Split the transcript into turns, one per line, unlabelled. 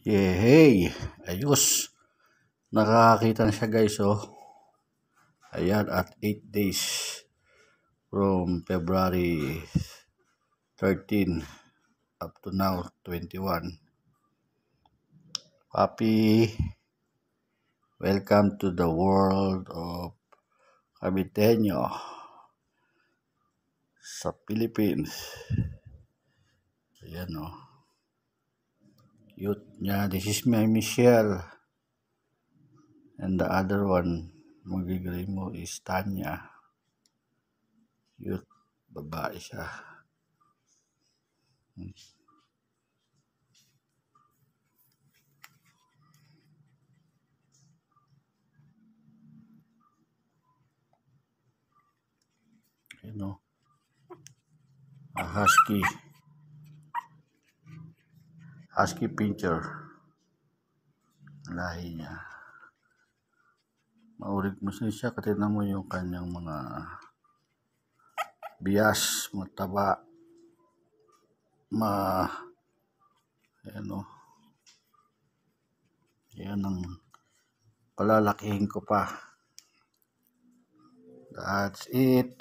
Yehey! Ayos! Nakakakita na siya guys oh. Ayan at 8 days from February 13 up to now 21. Papi, welcome to the world of Caviteño sa Philippines. Ayan oh. Cute niya. This is my Michelle. And the other one, magigray mo is Tanya. Cute. Babae siya. Hmm. Ayan o. A husky. Husky pincher. Lahi niya. Maurig mo siya. Katinan mo yung kanyang mga bias, mataba, ma ayan o. Yan ang palalakihin ko pa. That's it.